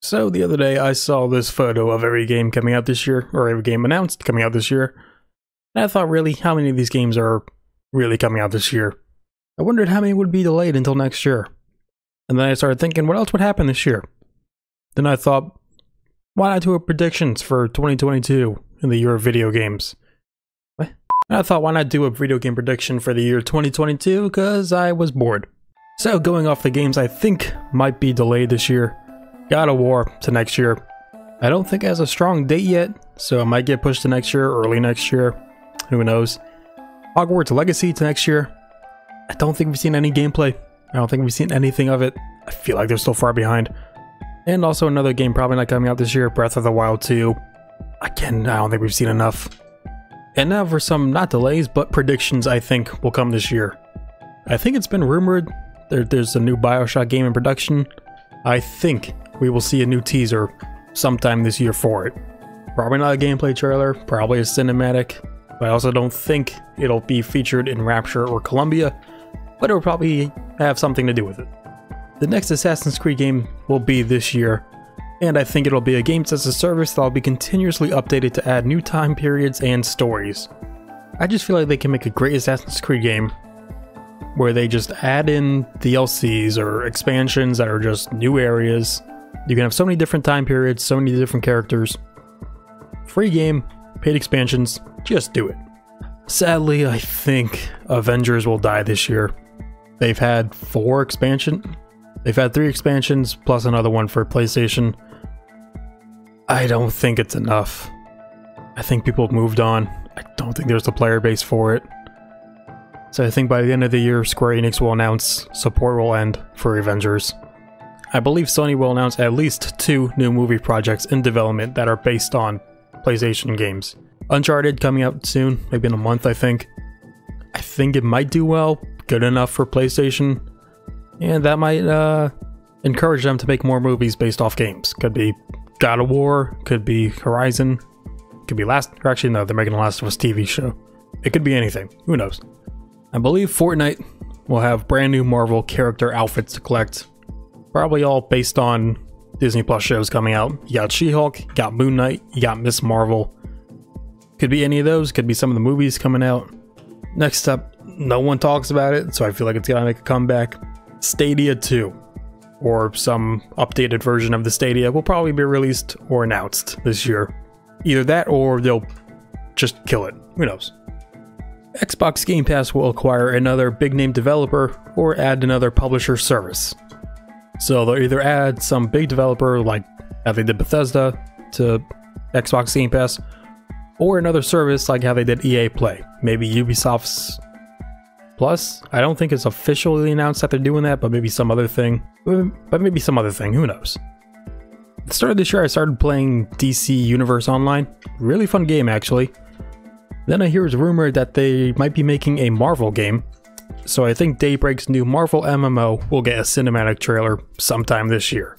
So the other day I saw this photo of every game coming out this year, or every game announced coming out this year. And I thought, really, how many of these games are really coming out this year? I wondered how many would be delayed until next year. And then I started thinking, what else would happen this year? Then I thought, why not do a predictions for 2022 in the year of video games? What? And I thought, why not do a video game prediction for the year 2022? Because I was bored. So going off the games I think might be delayed this year, God of War to next year. I don't think it has a strong date yet, so it might get pushed to next year, early next year. Who knows? Hogwarts Legacy to next year. I don't think we've seen any gameplay. I don't think we've seen anything of it. I feel like they're still far behind. And also another game probably not coming out this year, Breath of the Wild 2. Again, I don't think we've seen enough. And now for some, not delays, but predictions I think will come this year. I think it's been rumored there, there's a new Bioshock game in production. I think we will see a new teaser sometime this year for it. Probably not a gameplay trailer, probably a cinematic, but I also don't think it'll be featured in Rapture or Columbia, but it'll probably have something to do with it. The next Assassin's Creed game will be this year, and I think it'll be a games as a service that'll be continuously updated to add new time periods and stories. I just feel like they can make a great Assassin's Creed game where they just add in DLCs or expansions that are just new areas you can have so many different time periods, so many different characters. Free game, paid expansions, just do it. Sadly, I think Avengers will die this year. They've had four expansion. They've had three expansions plus another one for PlayStation. I don't think it's enough. I think people have moved on. I don't think there's a player base for it. So I think by the end of the year, Square Enix will announce support will end for Avengers. I believe Sony will announce at least two new movie projects in development that are based on PlayStation games. Uncharted coming out soon, maybe in a month, I think. I think it might do well, good enough for PlayStation, and that might uh, encourage them to make more movies based off games. Could be God of War, could be Horizon, could be Last. Or actually, no, they're making a Last of Us TV show. It could be anything. Who knows? I believe Fortnite will have brand new Marvel character outfits to collect Probably all based on Disney Plus shows coming out. You got She-Hulk, you got Moon Knight, you got Miss Marvel. Could be any of those, could be some of the movies coming out. Next up, no one talks about it, so I feel like it's gonna make a comeback. Stadia 2, or some updated version of the Stadia, will probably be released or announced this year. Either that or they'll just kill it. Who knows? Xbox Game Pass will acquire another big name developer or add another publisher service. So they'll either add some big developer like how they did Bethesda to Xbox Game Pass, or another service like how they did EA Play. Maybe Ubisoft's Plus. I don't think it's officially announced that they're doing that, but maybe some other thing. But maybe some other thing. Who knows? At the start of this year, I started playing DC Universe Online. Really fun game, actually. Then I hear it's rumored that they might be making a Marvel game, so I think Daybreak's new Marvel MMO will get a cinematic trailer sometime this year.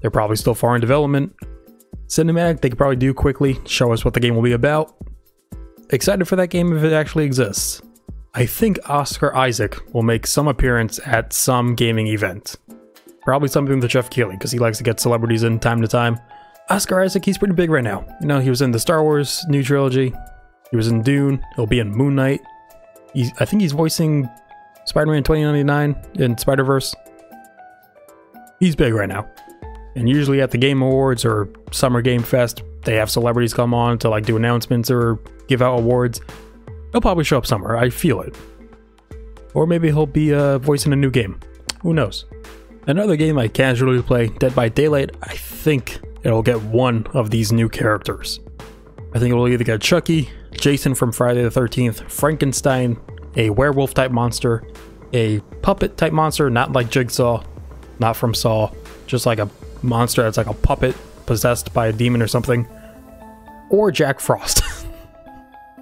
They're probably still far in development. Cinematic, they could probably do quickly, show us what the game will be about. Excited for that game if it actually exists. I think Oscar Isaac will make some appearance at some gaming event. Probably something with Jeff Keighley, because he likes to get celebrities in time to time. Oscar Isaac, he's pretty big right now. You know, he was in the Star Wars new trilogy, he was in Dune, he'll be in Moon Knight, He's, I think he's voicing Spider-Man 2099 in Spider-Verse. He's big right now. And usually at the Game Awards or Summer Game Fest, they have celebrities come on to like do announcements or give out awards. He'll probably show up somewhere. I feel it. Or maybe he'll be uh, voicing a new game. Who knows? Another game I casually play, Dead by Daylight, I think it'll get one of these new characters. I think it'll either get Chucky, Jason from Friday the 13th, Frankenstein, a werewolf type monster, a puppet type monster, not like Jigsaw, not from Saw, just like a monster that's like a puppet possessed by a demon or something, or Jack Frost.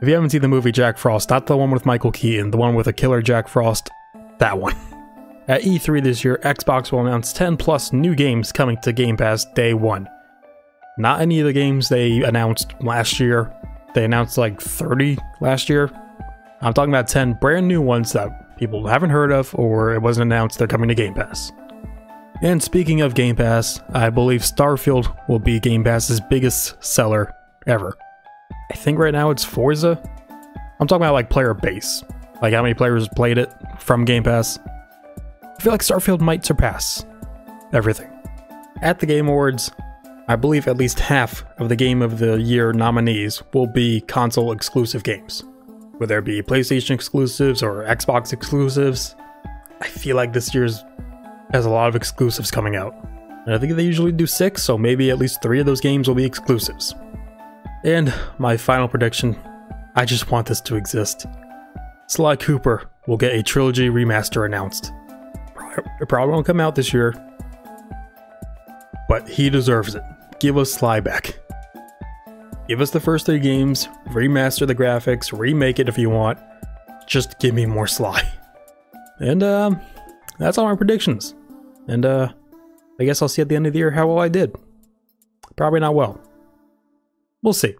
if you haven't seen the movie Jack Frost, not the one with Michael Keaton, the one with a killer Jack Frost, that one. At E3 this year, Xbox will announce 10 plus new games coming to Game Pass day one. Not any of the games they announced last year. They announced like 30 last year. I'm talking about 10 brand new ones that people haven't heard of or it wasn't announced they're coming to Game Pass. And speaking of Game Pass, I believe Starfield will be Game Pass's biggest seller ever. I think right now it's Forza. I'm talking about like player base, like how many players played it from Game Pass. I feel like Starfield might surpass everything. At the Game Awards, I believe at least half of the Game of the Year nominees will be console exclusive games. Whether it be PlayStation exclusives or Xbox exclusives, I feel like this year's has a lot of exclusives coming out. And I think they usually do six, so maybe at least three of those games will be exclusives. And my final prediction I just want this to exist. Sly Cooper will get a trilogy remaster announced. It probably won't come out this year, but he deserves it. Give us Sly back. Give us the first three games, remaster the graphics, remake it if you want. Just give me more Sly. And um, that's all my predictions. And uh, I guess I'll see at the end of the year how well I did. Probably not well. We'll see.